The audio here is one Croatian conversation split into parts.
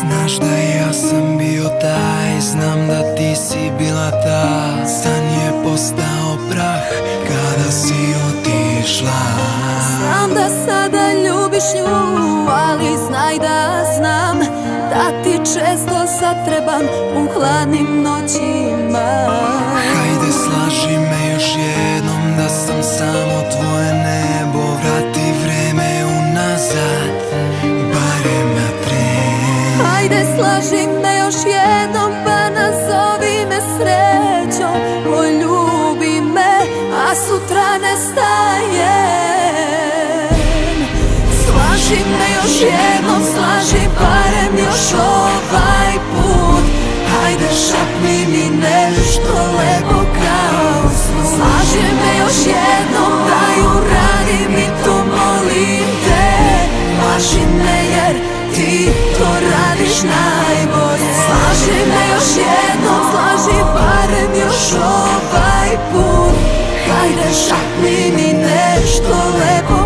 Znaš da ja sam bio taj Znam da ti si bila ta. San je postao prah Kada si otišla. Znam da sada ljubiš nju Ali znaj da znam Da ti često zatrebam U hladnim noćima. Hajde slaži me još jednom Da sam samo tvoja. slažim me još jednom pa nazovi me srećom. Ljubi me, a sutra ne stajem Slaži me još jednom, slaži pa najbolje. Slaži me još jednom, slaži barem još ovaj put. Hajde šapni mi nešto lepo.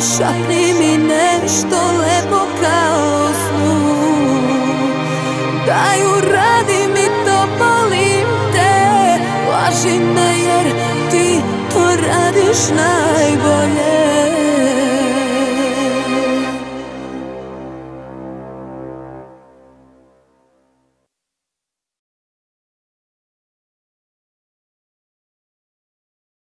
šapni mi nešto lepo kao snu. Daj uradi mi to, molim te. Laži me jer ti to radiš najbolje.